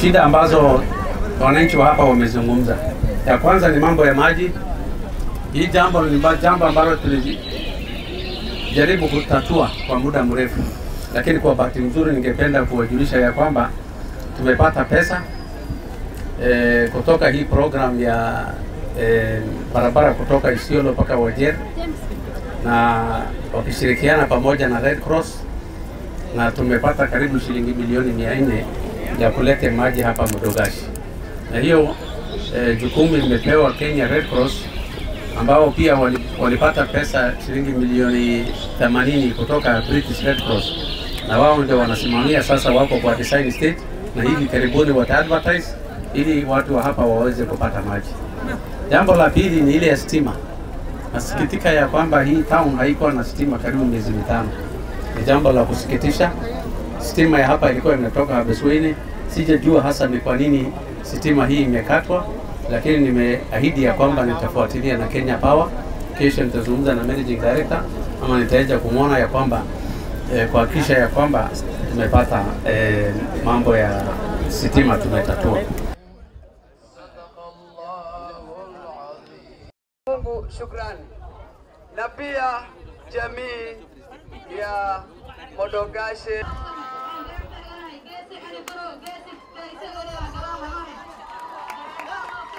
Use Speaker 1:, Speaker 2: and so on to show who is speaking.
Speaker 1: shida ambazo wananchi wa hapa wamezungumza. Ya kwanza ni mambo ya maji. Hii jambo ni jambo ambalo tulijaribu kutatua kwa muda mrefu, lakini kwa bahati nzuri ningependa kuwajulisha ya kwamba tumepata pesa e, kutoka hii program ya e, barabara kutoka Isiolo mpaka Wajir na wakishirikiana pamoja na Red Cross na tumepata karibu shilingi milioni mia nne ya kuleta maji hapa Modogashi, na hiyo e, jukumu limepewa Kenya Red Cross ambao pia walipata pesa shilingi milioni 80 kutoka British Red Cross, na wao ndio wanasimamia sasa, wako kwa design state, na hivi karibuni wata advertise ili watu wa hapa waweze kupata maji. Jambo la pili ni ile ya stima. Nasikitika ya kwamba hii town haikuwa na stima karibu miezi mitano. Ni jambo la kusikitisha. Stima ya hapa ilikuwa imetoka Besweni. Sijajua hasa ni kwa nini stima hii imekatwa, lakini nimeahidi ya kwamba nitafuatilia na Kenya Power. Kesho nitazungumza na managing director ama nitaenda kumwona ya kwamba eh, kuhakikisha ya kwamba tumepata eh, mambo ya sitima tumetatua.
Speaker 2: Mungu shukrani, na pia jamii ya Modogashe